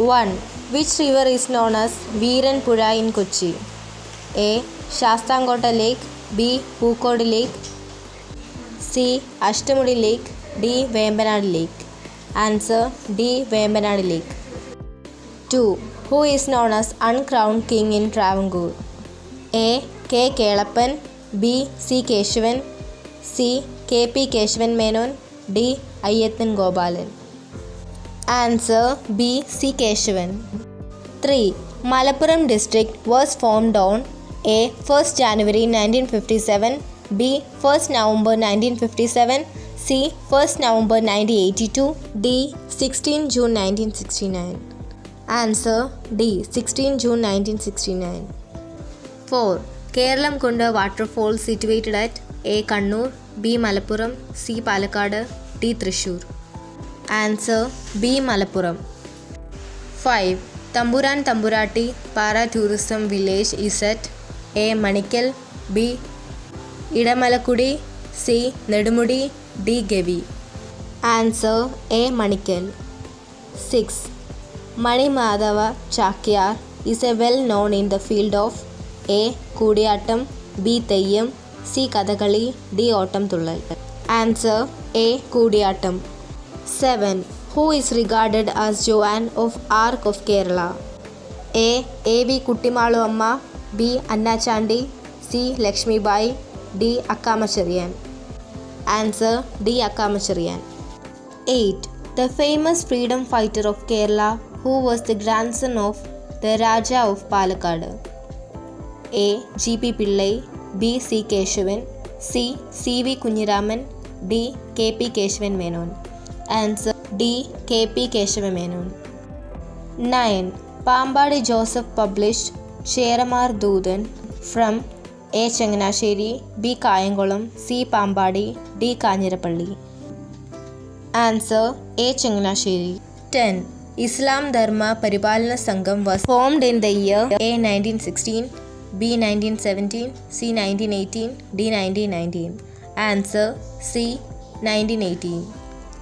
1. Which river is known as Veeranpuzha in Kochi? A. Sasthamcotta Lake B. Pookod Lake C. Ashtamudi Lake D. Vembanad Lake Answer D. Vembanad Lake 2. Who is known as uncrowned king in Travancore? A. K. Kelappan B. C. Keshavan C. K. P. Keshavan Menon D. Ayyathan Gopalan Answer B. C. Keshavan 3. Malappuram district was formed on A. 1st January 1957 B. 1st November 1957 C. 1st November 1982 D. 16 June 1969 Answer D. 16 June 1969 4. Kerala Kunda waterfall situated at A. Kannur B. Malappuram C. Palakkad D. Thrissur Answer B. Malappuram 5. Tamburan Tamburati Para Tourism Village is at A. Manikal B. Idamalakudi C. Nedumudi D. Gavi Answer A. Manikal 6. Mani Madhava Chakyar is a well known in the field of A. Kudiyattam B. Teyyam C. Kathakali D. Ottam Tullal Answer A. Kudiyattam 7. Who is regarded as Joan of Arc of Kerala? A. A. V. Kuttimalu Amma B. Anna Chandi C. Lakshmi Bai D. Accamma Cherian Answer D. Accamma Cherian 8. The famous freedom fighter of Kerala who was the grandson of the Raja of Palakkad. A. G. P. Pillai B. C. Keshavan C. C. V. Kunhiraman D. K. P. Keshavan Menon Answer D. K. P. Keshavan Menon 9. Pambadi Joseph published Cheramar Dhoothan from A. Changanasheri B. Kayamkulam C. Pambadi D. Kanjirappally Answer A. Changanasheri 10. Islam Dharma Paripalana Sangam was formed in the year A. 1916 B. 1917 C. 1918 D. 1919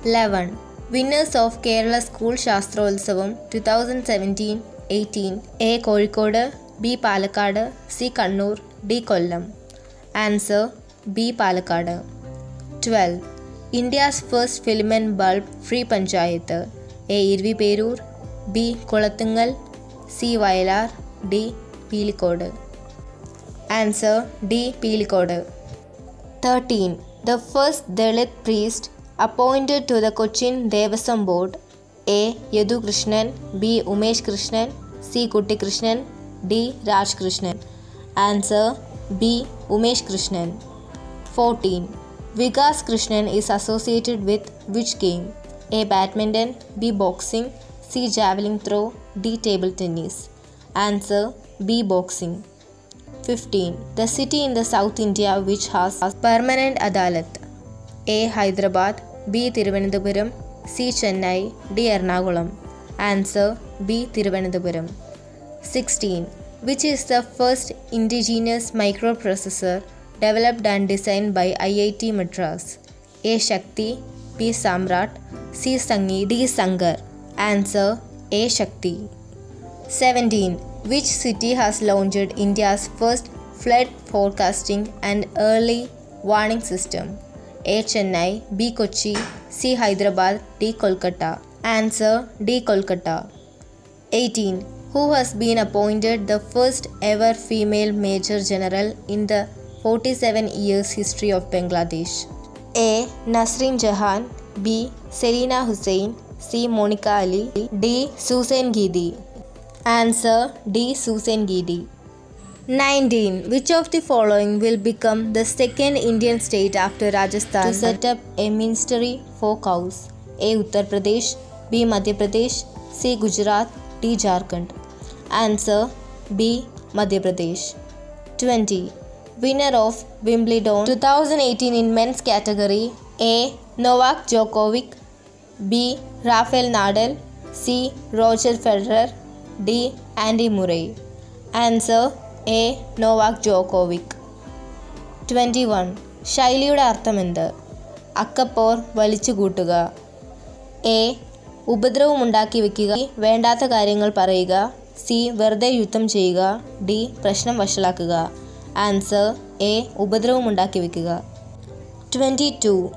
Answer C. 1918 11. Winners of Kerala School Shastrotsavam 2017-18 A. Kozhikode B. Palakkad C. Kannur D. Kollam Answer B. Palakkad 12. India's first filament bulb free panchayat A. Irvi Perur B. Kolathangal C. Vayalar D. Pilikode Answer D. Pilikode 13. The first Dalit priest appointed to the Cochin Devaswom Board A. Yadu Krishnan B. Umesh Krishnan C. Kutti Krishnan D. Raj Krishnan Answer B. Umesh Krishnan 14. Vikas Krishnan is associated with which game? A. Badminton B. Boxing C. Javelin throw D. Table tennis Answer B. Boxing 15. The city in the South India which has permanent Adalat A. Hyderabad B. Thiruvananthapuram C. Chennai D. Ernakulam Answer B. Thiruvananthapuram 16. Which is the first indigenous microprocessor developed and designed by IIT Madras? A. Shakti B. Samrat C. Sangi D. Sangar Answer A. Shakti 17. Which city has launched India's first flood forecasting and early warning system? A. Chennai B. Kochi C. Hyderabad D. Kolkata Answer D. Kolkata 18. Who has been appointed the first ever female Major General in the 47 years history of Bangladesh? A. Nasrin Jahan B. Serena Hussein C. Monica Ali D. Susane Giti Answer D. Susane Giti 19. Which of the following will become the second Indian state after Rajasthan to set up a ministry for cows? A. Uttar Pradesh B. Madhya Pradesh C. Gujarat D. Jharkhand Answer B. Madhya Pradesh 20. Winner of Wimbledon 2018 in men's category A. Novak Djokovic B. Rafael Nadal C. Roger Federer D. Andy Murray Answer A. Novak Djokovic 21. ശൈലിയുടെ അർത്ഥം എന്ത് അക്കപ്പോർ വലിച്ചു കൂട്ടുക. A. ഉപദ്രവമുണ്ടാക്കി വെക്കുക. വേണ്ടാത്ത കാര്യങ്ങൾ പറയുക. സി. വെറുതെ യുദ്ധം ചെയ്യുക. ഡി. പ്രശ്നം വഷളാക്കുക. Answer A. ഉപദ്രവമുണ്ടാക്കി വെക്കുക. Twenty two.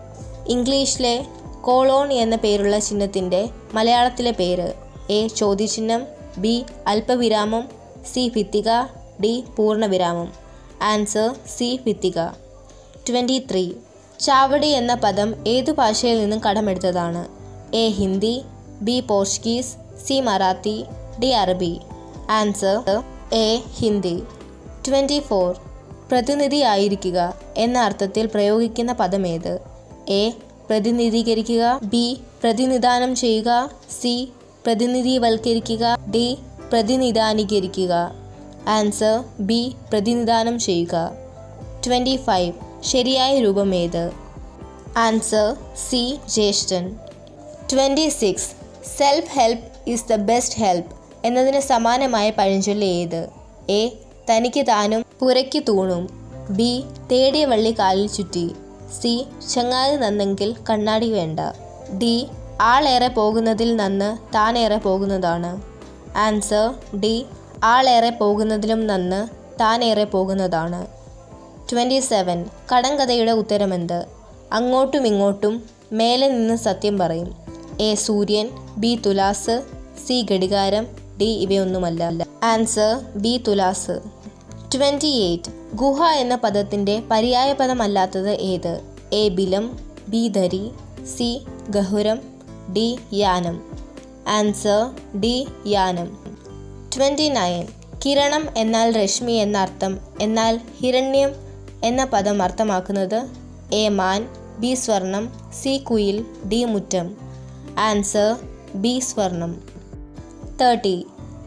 ഇംഗ്ലീഷിലെ കോളോൺ എന്ന പേരുള്ള ചിഹ്നത്തിന്റെ മലയാളത്തിലെ പേര്. എ. ചോദ്യചിഹ്നം. ബി. അല്പവിരാമം. സി. ഭിത്തിക. ഡി പൂർണവിരാമം ആൻസർ സി ഭിത്തിക ട്വന്റി ത്രീ. ചാവടി എന്ന പദം ഏതു ഭാഷയിൽ നിന്നും കടമെടുത്തതാണ്? A Hindi B Portuguese C Marathi D അറബി. Answer A Hindi. Twenty four. പ്രതിനിധി ആയിരിക്കുക എന്ന അർത്ഥത്തിൽ പ്രയോഗിക്കുന്ന പദം ഏത്? എ പ്രതിനിധീകരിക്കുക ബി പ്രതിനിധാനം ചെയ്യുക സി പ്രതിനിധിവൽക്കരിക്കുക ഡി പ്രതിനിധാനീകരിക്കുക. ആൻസർ ബി പ്രതിനിധാനം ചെയ്യുക. Twenty five. ശരിയായ രൂപമേത് ആൻസർ സി ജ്യേഷ്ഠൻ. Twenty six. Self help is the best help എന്നതിന് സമാനമായ പഴഞ്ചൊല്ല് ഏത്? എ. തനിക്ക് താനും പുരയ്ക്ക് തൂണും. ബി. തേടിയ വള്ളി കാലിൽ ചുറ്റി. സി. ചങ്ങാതി നന്നെങ്കിൽ കണ്ണാടി വേണ്ട. ഡി. ആളേറെ പോകുന്നതിൽ നന്ന് താനേറെ പോകുന്നതാണ്. ആൻസർ ഡി ആളേറെ പോകുന്നതിലും നന്ന് താനേറെ പോകുന്നതാണ്. Twenty seven. കടങ്കഥയുടെ ഉത്തരമെന്ത്? അങ്ങോട്ടും ഇങ്ങോട്ടും മേലെ നിന്ന് സത്യം പറയും. എ. സൂര്യൻ ബി. തുലാസ് സി. ഘടികാരം D. ഇവയൊന്നുമല്ല. Answer B. തുലാസ്. Twenty eight. ഗുഹ എന്ന പദത്തിന്റെ പര്യായ പദമല്ലാത്തത് ഏത്? എ. ബിലം ബി. ധരി സി. ഗഹുരം ഡി. യാനം. Answer D. യാനം. ട്വന്റി നയൻ കിരണം എന്നാൽ രശ്മി എന്നർത്ഥം എന്നാൽ ഹിരണ്യം എന്ന പദം അർത്ഥമാക്കുന്നത് എ മാൻ ബി സ്വർണം സി കുയിൽ ഡി മുറ്റം. ആൻസർ ബി സ്വർണം. തേർട്ടി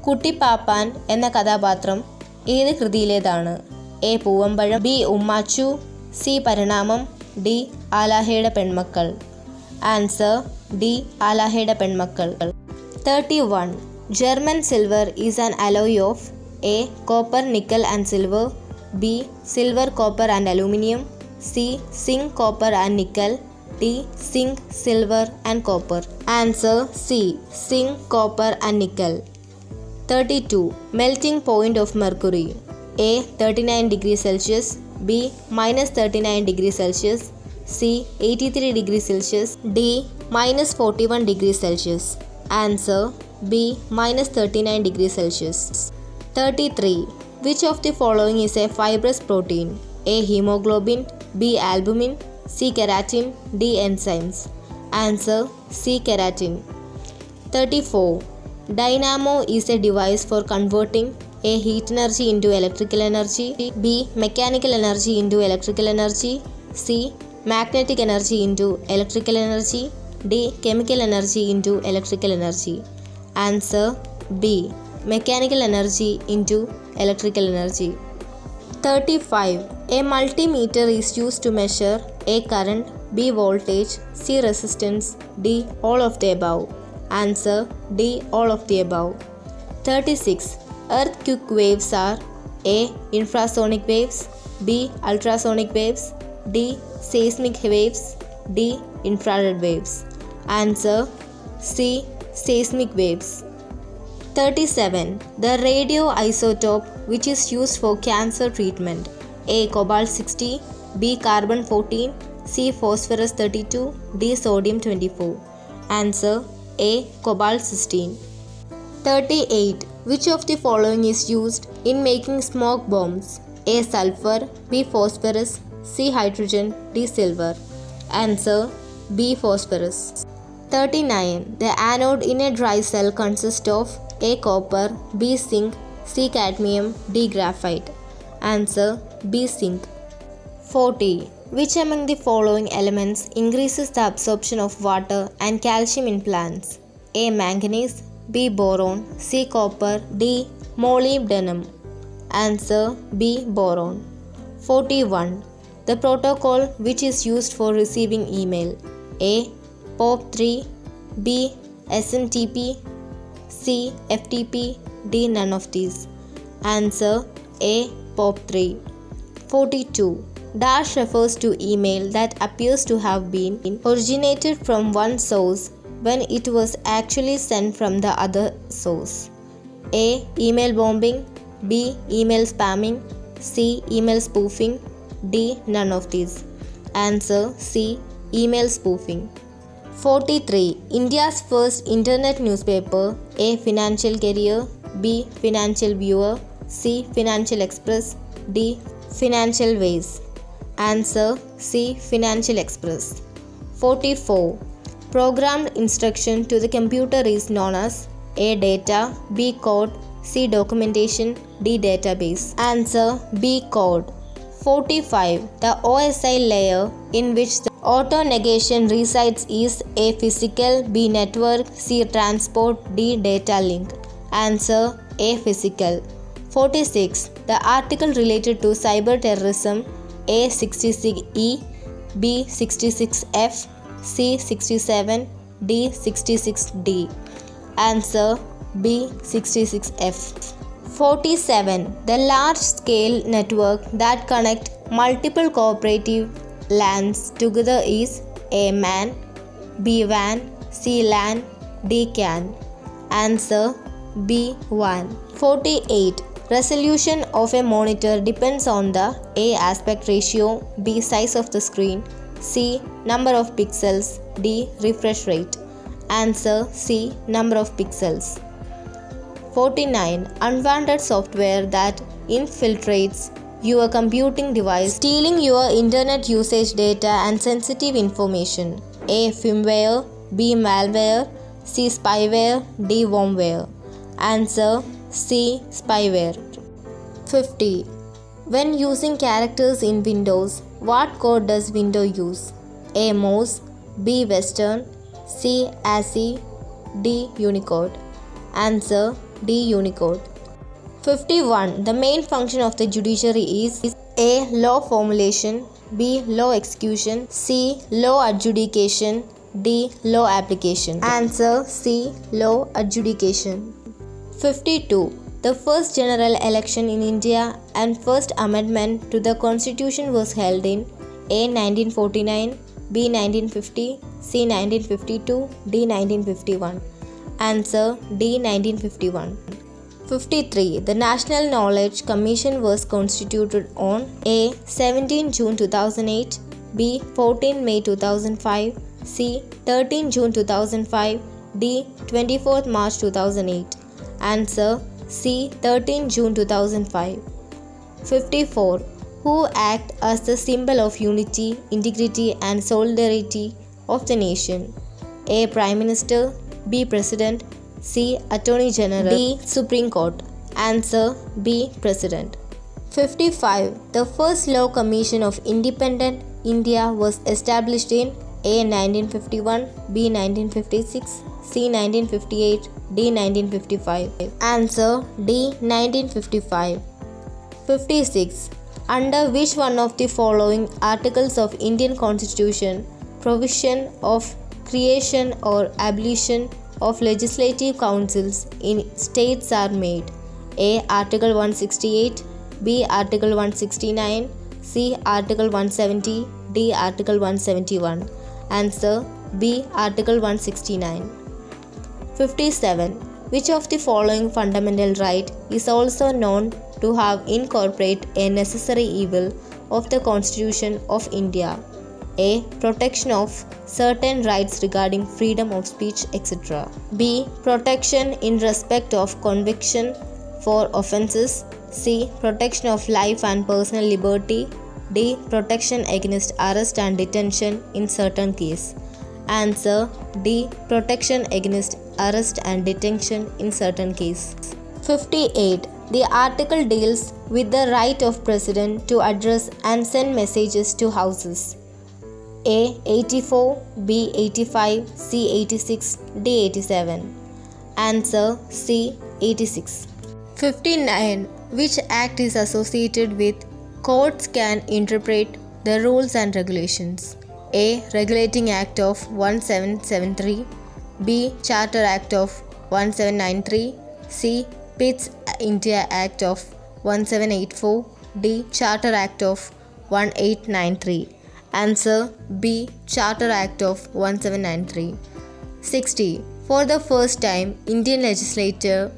കുട്ടിപ്പാപ്പാൻ എന്ന കഥാപാത്രം ഏത് കൃതിയിലേതാണ്? A Poovanpazham B Ummachu C Parinamam D ആലാഹയുടെ പെൺമക്കൾ. ആൻസർ ഡി ആലാഹയുടെ പെൺമക്കൾ. Thirty one German silver is an alloy of A. Copper, nickel and silver B. Silver, copper and aluminium C. Zinc, copper and nickel D. Zinc, silver and copper Answer C. Zinc, copper and nickel 32. Melting point of mercury A. 39 degrees Celsius B. Minus 39 degrees Celsius C. 83 degrees Celsius D. Minus 41 degrees Celsius Answer b minus 39 degree celsius 33 which of the following is a fibrous protein a hemoglobin b albumin c keratin d enzymes answer c keratin 34 Dynamo is a device for converting A. Heat energy into electrical energy. B. Mechanical energy into electrical energy. C. Magnetic energy into electrical energy. D. Chemical energy into electrical energy. Answer B. Mechanical energy into electrical energy. 35. A multimeter is used to measure A. Current, B. Voltage, C. Resistance, D. All of the above. Answer D. All of the above. 36. Earthquake waves are A. Infrasonic waves, B. Ultrasonic waves, D. Seismic waves, D. Infrared waves. Answer C. Seismic waves. 37. The radioisotope which is used for cancer treatment A. Cobalt 60, B. Carbon 14, C. Phosphorus 32, D. Sodium 24. Answer A. Cobalt 16. 38. Which of the following is used in making smoke bombs? A. Sulfur, B. Phosphorus, C. Hydrogen, D. Silver. Answer B. Phosphorus. 39. The anode in a dry cell consists of A. Copper, B. Zinc, C. Cadmium, D. Graphite. Answer B. Zinc. 40. Which among the following elements increases the absorption of water and calcium in plants? A. Manganese, B. Boron, C. Copper, D. Molybdenum. Answer B. Boron. 41. The protocol which is used for receiving email A. POP3, B. SMTP, C. FTP, D. None of these. Answer A. POP3. 42. Dash refers to email that appears to have been originated from one source when it was actually sent from the other source? A. Email bombing. B. Email spamming. C. Email spoofing. D. None of these. Answer C. Email spoofing. 43. India's first internet newspaper A. Financial Career B. Financial Viewer C. Financial Express D. Financial Ways Answer C. Financial Express 44. Programmed instruction to the computer is known as A. Data B. Code C. Documentation D. Database Answer B. Code 45. The OSI layer in which the auto negation resides is A. Physical B. Network C. Transport D. Data link Answer A. Physical 46. The article related to cyber terrorism A66E B 66F C 67 D 66D Answer B 66F 47 The large scale network that connect multiple cooperative LANs together is A MAN B WAN, C LAN D CAN. Answer B WAN 48 Resolution of a monitor depends on the A aspect ratio, B size of the screen, C number of pixels, D refresh rate. Answer C number of pixels. 49 Unwanted software that infiltrates your computing device, stealing your internet usage data and sensitive information. A firmware, B malware, C spyware, D wormware. Answer C. Spyware 50. When using characters in Windows, what code does Windows use? A. Morse B. Western C. ASCII D. Unicode Answer D. Unicode 51. The main function of the judiciary is A. Law formulation B. Law execution C. Law adjudication D. Law application Answer C. Law adjudication 52. The first general election in India and first amendment to the constitution was held in A 1949, B 1950, C 1952, D 1951. Answer D 1951. 53. The National Knowledge Commission was constituted on A 17 June 2008, B 14 May 2005, C 13 June 2005, D 24 March 2008. Answer C. 13 June 2005. 54. Who act as the symbol of unity, integrity, and solidarity of the nation? A. Prime Minister. B. President. C. Attorney General. D. Supreme Court. Answer B. President. 55. The first Law Commission of Independent India was established in A. 1951, B. 1956, C. 1958, D 1955. Answer D 1955. 56. Under which one of the following articles of Indian Constitution provision of creation or abolition of legislative councils in states are made? A. Article 168, B. Article 169, C. Article 170, D. Article 171. Answer B. Article 169. 57. Which of the following fundamental right is also known to have incorporate a necessary evil of the Constitution of India? A. Protection of certain rights regarding freedom of speech, etc. B. Protection in respect of conviction for offences. C. Protection of life and personal liberty. D. Protection against arrest and detention in certain cases. Answer D. Protection against arrest and detention in certain cases. 58. The article deals with the right of president to address and send messages to houses. A 84, B 85, C 86, D 87. Answer C 86. 59. Which act is associated with courts can interpret the rules and regulations? A. Regulating Act of 1773 B. Charter Act of 1793 C. Pitt's India Act of 1784 D. Charter Act of 1893 Answer B. Charter Act of 1793 60. For the first time, Indian legislature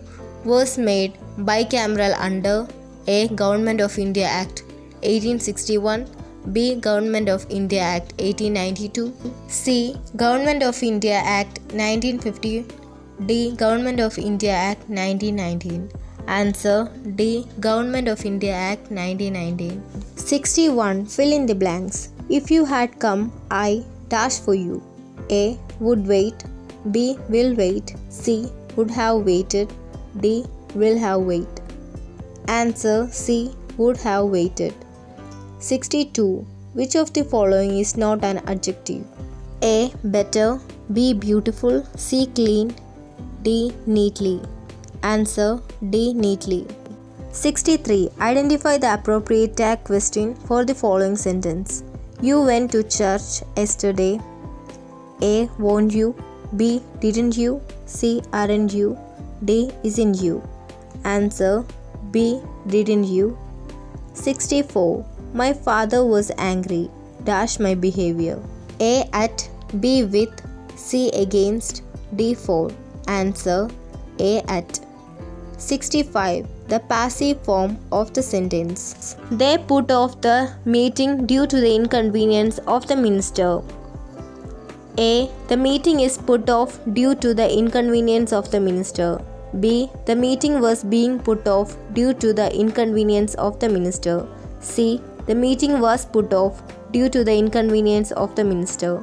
was made bicameral under A. Government of India Act 1861 B. Government of India Act 1892 C. Government of India Act 1950 D. Government of India Act 1919 Answer D. Government of India Act 1919 61. Fill in the blanks. If you had come, I dash for you. A. Would wait. B. Will wait. C. Would have waited. D. Will have wait. Answer C. Would have waited. 62. Which of the following is not an adjective? A. Better. B. Beautiful. C. Clean. D. Neatly. Answer D. Neatly. 63. Identify the appropriate tag question for the following sentence. You went to church yesterday. A. Won't you? B. Didn't you? C. Aren't you? D. Isn't you? Answer B. Didn't you? 64. My father was angry. Dash my behavior. A. At. B. With. C. Against. D. For. Answer A. At. 65. The passive form of the sentence. They put off the meeting due to the inconvenience of the minister. A. The meeting is put off due to the inconvenience of the minister. B. The meeting was being put off due to the inconvenience of the minister. C. The meeting was put off due to the inconvenience of the minister.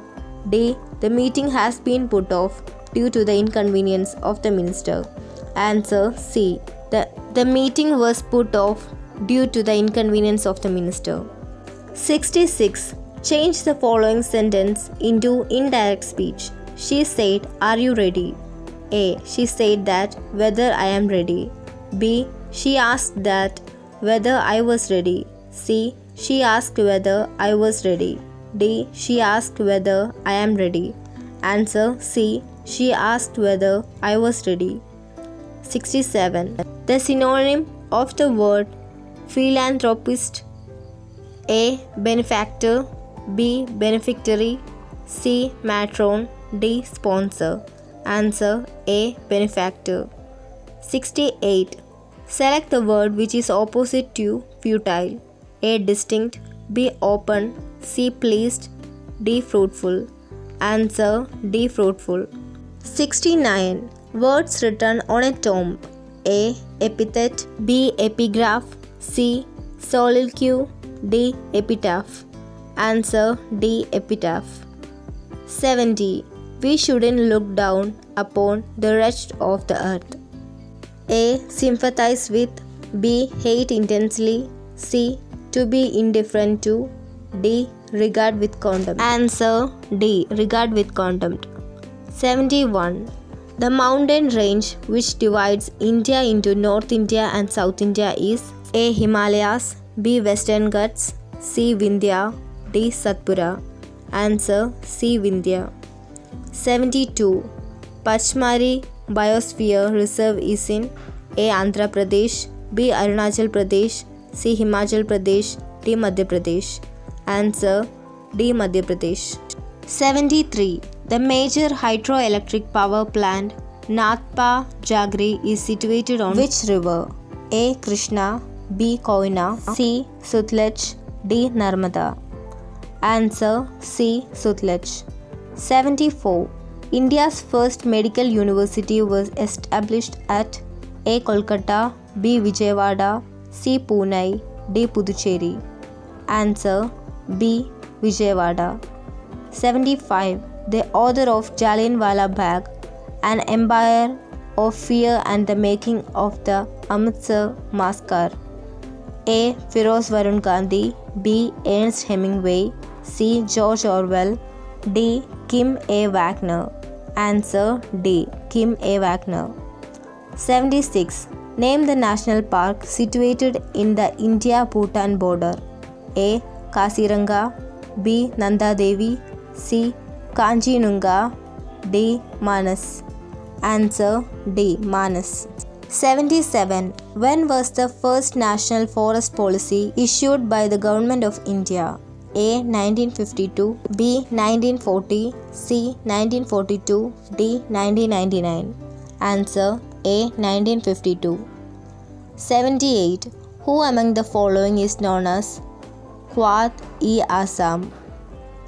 D. The meeting has been put off due to the inconvenience of the minister. Answer C. The, the meeting was put off due to the inconvenience of the minister. 66. Change the following sentence into indirect speech. She said, Are you ready? A. She said that whether I am ready. B. She asked that whether I was ready. C. She asked whether I was ready. D. She asked whether I am ready. Answer C. She asked whether I was ready. 67. The synonym of the word philanthropist A. Benefactor B. Beneficiary C. Matron D. Sponsor Answer A. Benefactor 68. Select the word which is opposite to futile. A. Distinct B. Open C. Pleased D. Fruitful Answer D. Fruitful 69. Words written on a tomb A. Epithet B. Epigraph C. Soliloquy D. Epitaph Answer D. Epitaph 70. We shouldn't look down upon the rest of the earth. A. Sympathize with B. Hate intensely C. To be indifferent to D. Regard with contempt. Answer D. Regard with contempt. 71. The mountain range which divides India into North India and South India is A. Himalayas B. Western Ghats C. Vindhya D. Satpura. Answer C. Vindhya. 72. Pachmarhi Biosphere Reserve is in A. Andhra Pradesh B. Arunachal Pradesh C. Himachal Pradesh D. Madhya Pradesh. Answer D. Madhya Pradesh. 73. The major hydroelectric power plant Nathpa Jhakri is situated on which river? A. Krishna B. Koyna C. Sutlej D. Narmada. Answer C. Sutlej. 74. India's first medical university was established at A. Kolkata B. Vijayawada C. Pune D. Puducherry. Answer B. Vijayawada. 75. The author of Jallianwala Bagh, An Empire of Fear and the Making of the Amritsar Massacre. A. Firoz Varun Gandhi B. Ernest Hemingway C. George Orwell D. Kim A. Wagner Answer D. Kim A. Wagner 76. Name the national park situated in the India-Bhutan border. A. Kaziranga B. Nanda Devi C. Kanchenjunga D. Manas Answer D. Manas 77. When was the first national forest policy issued by the Government of India? A 1952, B 1940, C 1942, D 1999. Answer A 1952. 78. Who among the following is known as Quaid e Azam?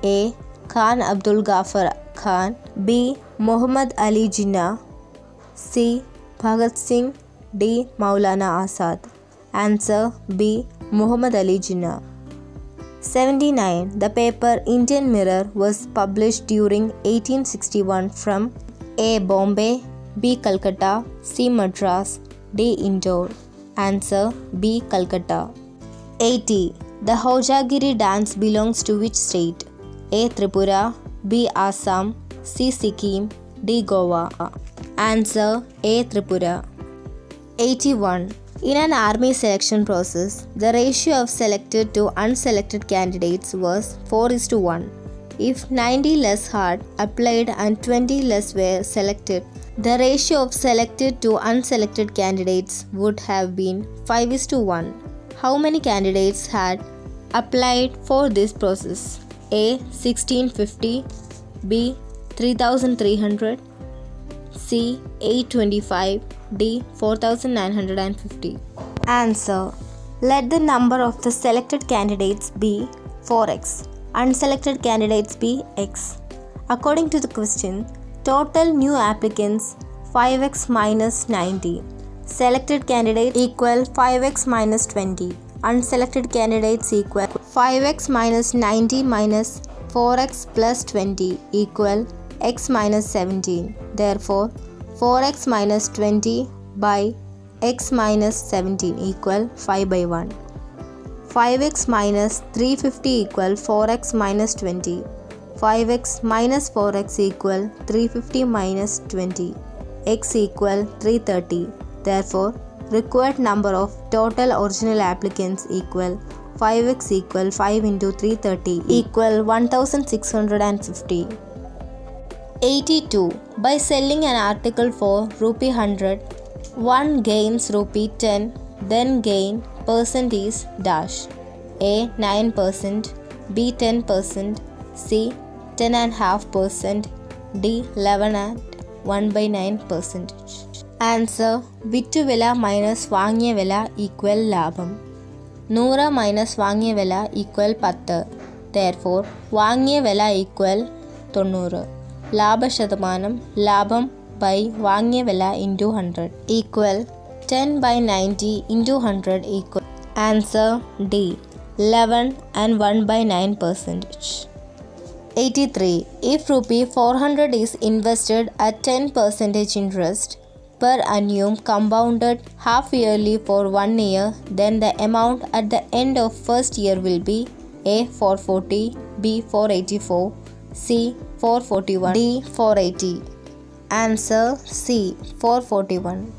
A. Khan Abdul Ghaffar Khan. B. Muhammad Ali Jinnah. C. Bhagat Singh. D. Maulana Azad. Answer B. Muhammad Ali Jinnah. 79. The paper Indian Mirror was published during 1861 from A. Bombay, B. Calcutta, C. Madras, D. Indore. Answer B. Calcutta. 80. The Hojagiri dance belongs to which state? A. Tripura, B. Assam, C. Sikkim, D. Goa. Answer A. Tripura. 81. In an army selection process, the ratio of selected to unselected candidates was 4 is to 1. If 90 less hard applied and 20 less were selected, the ratio of selected to unselected candidates would have been 5 is to 1. How many candidates had applied for this process? A 1650, B 3300, C 825, D 4950. Answer Let the number of the selected candidates be 4x, unselected candidates be x. According to the question, total new applicants 5x minus 90. Selected candidate equal 5x minus 20. Unselected candidates equal 5x minus 90 minus 4x plus 20 equal x minus 17. Therefore, 4x minus 20 by x minus 17 equal 5 by 1. 5x minus 350 equal 4x minus 20. 5x minus 4x equal 350 minus 20. x equal 330. Therefore, required number of total original applicants equal 5x equal 5 into 330 equal 1650. 82. By selling an article for rupee 100, one gains rupee 10, then gain percent is dash. A 9%, B 10%, C 10.5%, D 11 and 1 by 9 percentage. Answer വിറ്റുവില minus വാങ്ങിയ വില equal ലാഭം നൂറ് minus വാങ്ങിയ വില equal പത്ത് therefore വാങ്ങിയ വില equal തൊണ്ണൂറ് ലാഭശതമാനം ലാഭം ബൈ വാങ്ങിയ വില into hundred equal ten by ninety into hundred equal answer D eleven and one by nine percentage 83. If rupee 400 is invested at 10 percentage interest per annum compounded half yearly for one year, then the amount at the end of first year will be A 440, B 484, C 441, D 480. Answer C 441.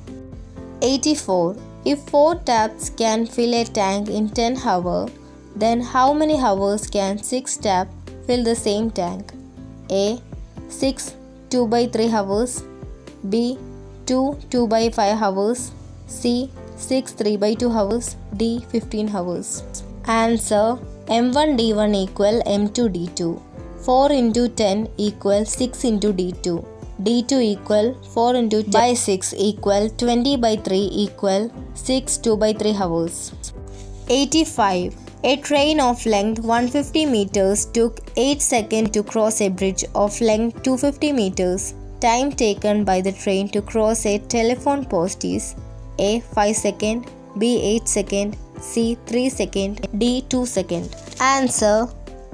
84. If 4 taps can fill a tank in 10 hours, then how many hours can 6 taps fill the same tank? A. 6 2 by 3 hours. B. 2 2 by 5 hours. C. 6 3 by 2 hours. D. 15 hours. Answer M1 D1 equal M2 D2. 4 into 10 equal 6 into D2. D2 equal 4 into 10 by 6 equal 20 by 3 equal 6 2 by 3 hours. 85. A train of length 150 meters took 8 seconds to cross a bridge of length 250 meters. Time taken by the train to cross a telephone post is A 5 second, B 8 second, C 3 second, D 2 second. Answer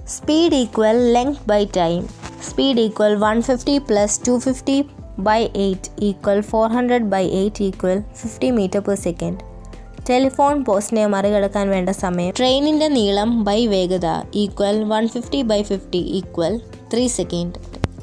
Speed equal length by time. Speed equal 150 plus 250 by 8 equal 400 by 8 equal 50 meter per second. Telephone പോസ്റ്റിനെ മറികടക്കാൻ വേണ്ട സമയം ട്രെയിനിന്റെ നീളം by വേഗത equal one fifty by fifty equal three second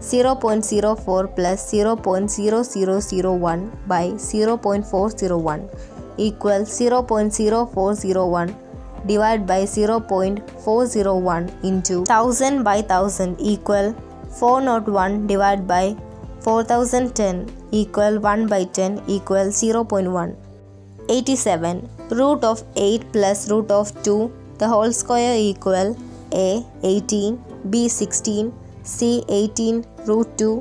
0.04 plus 0.0001 by 0.401 equals 0.0401 divided by 0.401 into 1000 by 1000 equal 401 divided by 4010 equal 1 by 10 equal 0.1 87 root of 8 plus root of 2 the whole square equal a 18 b 16 c 18 root 2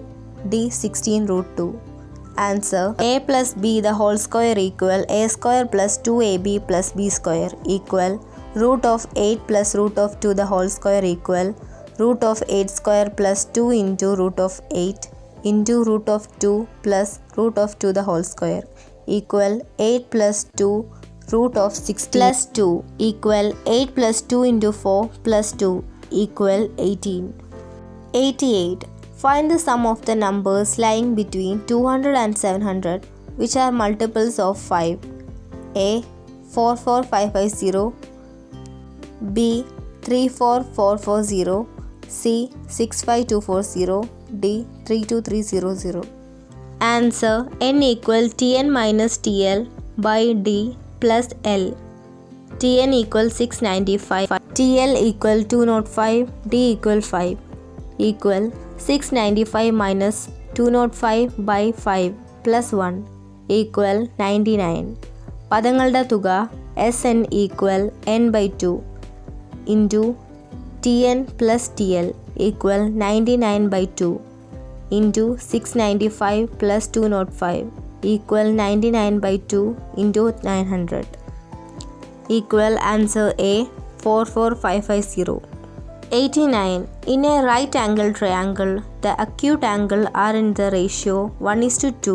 d 16 root 2 answer. A plus b the whole square equal a square plus 2ab plus b square equal. Root of 8 plus root of 2 the whole square equal. Root of 8 square plus 2 into root of 8 into root of 2 plus root of 2 the whole square equal. 8 plus 2 root of 16 plus 2 equal 8 plus 2 into 4 plus 2 equal 18. 88. Find the sum of the numbers lying between 200 and 700 which are multiples of 5. A 44550 B 34440 C 65240 D 32300 Answer n equal Tn minus TL by D plus L. Tn equal 695. TL equal 205. D equal 5. Equal 695 minus 205 by 5 plus 1 equal 99. പദങ്ങളുടെ തുക S N equal N by two into T N plus T L equal ninety nine by two into six ninety five plus two nought five equal 99 by 2 into 900 equal answer A 44550 89 in a right angle triangle the acute angle are in the ratio 1 is to 2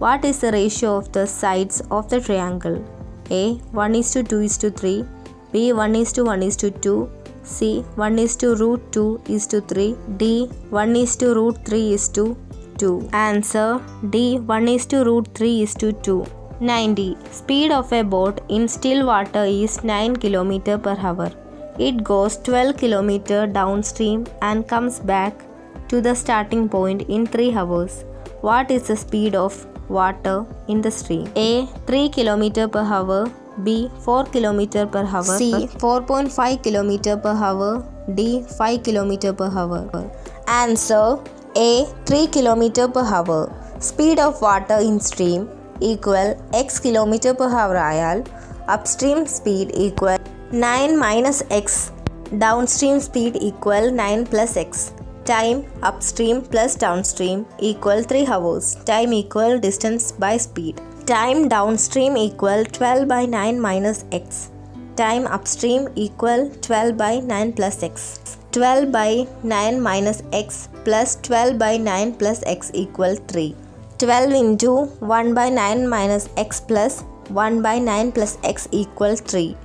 what is the ratio of the sides of the triangle A 1 is to 2 is to 3 B 1 is to 1 is to 2 C 1 is to root 2 is to 3 D 1 is to root 3 is to 2. Answer D 1 is to root 3 is to 2. 90. Speed of a boat in still water is 9 km per hour. It goes 12 km downstream and comes back to the starting point in 3 hours. What is the speed of water in the stream? A. 3 km per hour B 4 km per hour C 4.5 km per hour D 5 km per hour Answer A 3 km per hour Speed of water in stream equal x km per hour upstream speed equal 9 minus x downstream speed equal 9 plus x. Time upstream plus downstream equal 3 hours. Time equal distance by speed. Time downstream equal 12 by 9 minus x. Time upstream equal 12 by 9 plus x. 12 by 9 minus x plus 12 by 9 plus x equal 3. 12 into 1 by 9 minus x plus 1 by 9 plus x equal 3.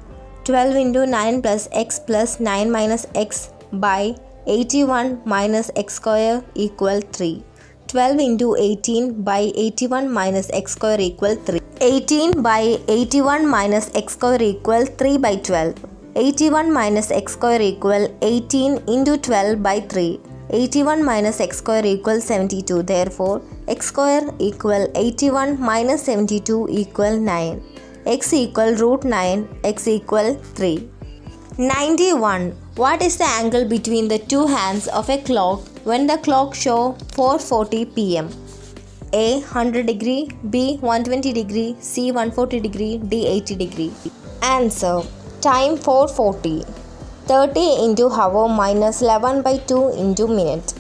12 into 9 plus x plus 9 minus x by 81 minus x square equal 3. 12 into 18 by 81 minus x square equal 3. 18 by 81 minus x square equal 3 by 12. 81 minus x square equal 18 into 12 by 3. 81 minus x square equal 72. Therefore, x square equal 81 minus 72 equal 9. X equal root 9, x equal 3. 91. What is the angle between the two hands of a clock when the clock show 4:40 pm? A 100 degree, B 120 degree, C 140 degree, D 80 degree. Answer Time 440. 30 into hour minus 11 by 2 into minute.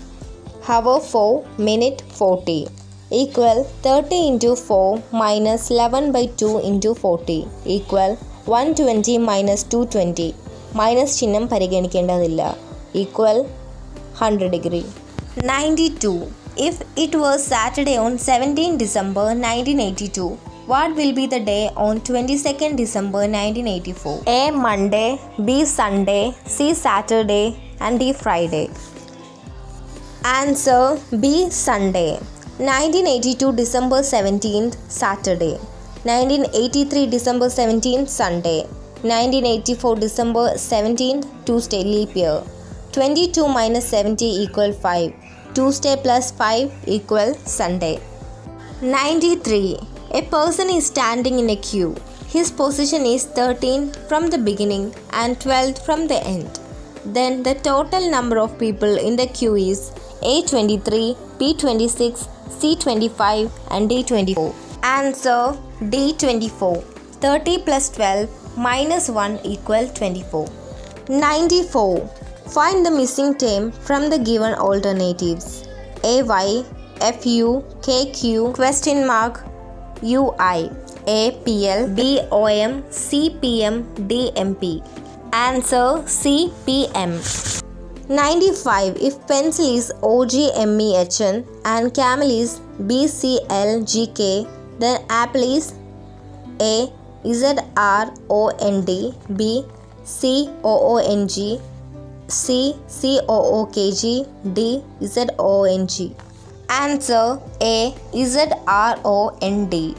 Hour 4 minute 40 equal 30 into 4 minus 11 by 2 into 40 equal 120 minus 220 minus ചിഹ്നം പരിഗണിക്കേണ്ടതില്ല equal hundred degree ninety two if it was Saturday on seventeen December nineteen eighty to what will be the day on twenty second December nineteen eighty four A Monday B Sunday C Saturday and D Friday answer B Sunday 1982 December 17th Saturday. 1983 December 17th Sunday. 1984 December 17th Tuesday leap year. 22 minus 70 equal 5 Tuesday plus 5 equal Sunday. 93 A person is standing in a queue. His position is 13 from the beginning and 12 from the end. Then the total number of people in the queue is A23 B26 C25 and D24. Answer D24. 30 plus 12 minus 1 equal 24. 94. Find the missing term from the given alternatives. AY, FU, KQ, question mark, UI, APL, BOM, CPM, DMP. Answer CPM. 95. If pencil is OGMEHN and camel is BCLGK, then apple is A ZROND, B COONG, C COOKG, D Answer A ZROND.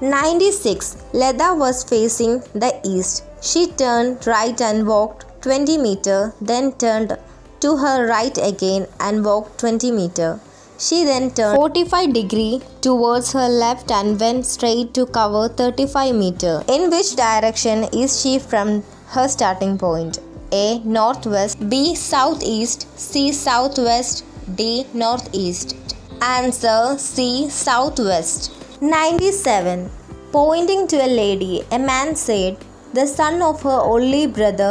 96. Leda was facing the east. She turned right and walked 20 meter, then turned to her right again and walked 20 meter. She then turned 45 degree towards her left and went straight to cover 35 meter. In which direction is she from her starting point? A. Northwest B. Southeast C. Southwest D. Northeast Answer C. Southwest 97. Pointing to a lady, a man said, The son of her only brother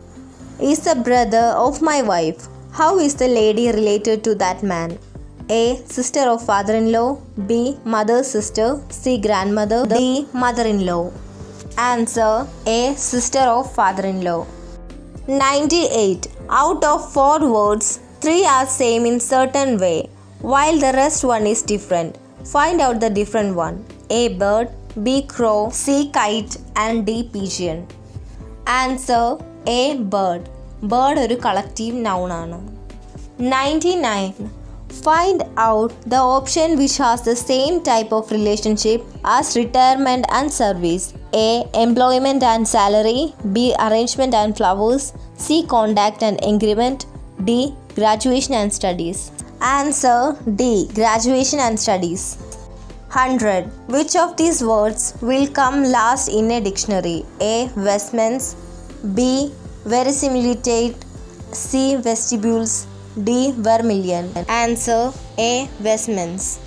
is the brother of my wife. How is the lady related to that man? A. Sister of father in law. B. Mother's sister. C. Grandmother. D. Mother in law. Answer A. Sister of father in law. 98. Out of 4 words, 3 are same in certain way, while the rest one is different. Find out the different one. A. Bird. B. Crow. C. Kite. And D. Pigeon. Answer A. Bird. Bird ഒരു collective noun ആണ് ninety nine find out the option which has the same type of relationship as retirement and service A employment and salary B arrangement and flowers C contact and agreement D graduation and studies answer D graduation and studies 100. Which of these words will come last in a dictionary? A. Vestments B. Verisimilitude C. Vestibules D. Vermilion Answer A. Vestments